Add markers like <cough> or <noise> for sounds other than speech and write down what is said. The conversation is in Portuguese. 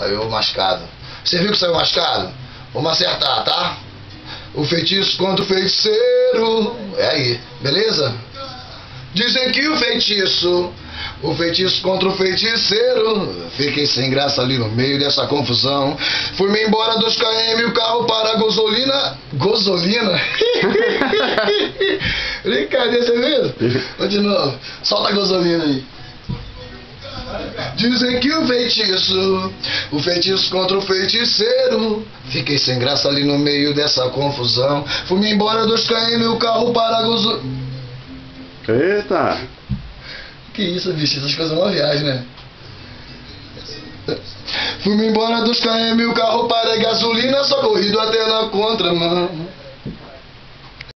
Saiu mascado. Você viu que saiu mascado? Vamos acertar, tá? O feitiço contra o feiticeiro. É aí, beleza? Dizem que o feitiço, o feitiço contra o feiticeiro. Fiquei sem graça ali no meio dessa confusão. Fui-me embora dos KM, o carro para a gasolina. Gasolina? <laughs> Brincadeira, você viu? <laughs> De novo. Solta a gasolina aí. Dizem que o feitiço, o feitiço contra o feiticeiro. Fiquei sem graça ali no meio dessa confusão. Fui-me embora dos KM, o carro para gasolina. Eita! Que isso, bicho? Essas coisas é uma viagem, né? Fui-me embora dos KM, o carro para gasolina, só corrido até na contramão.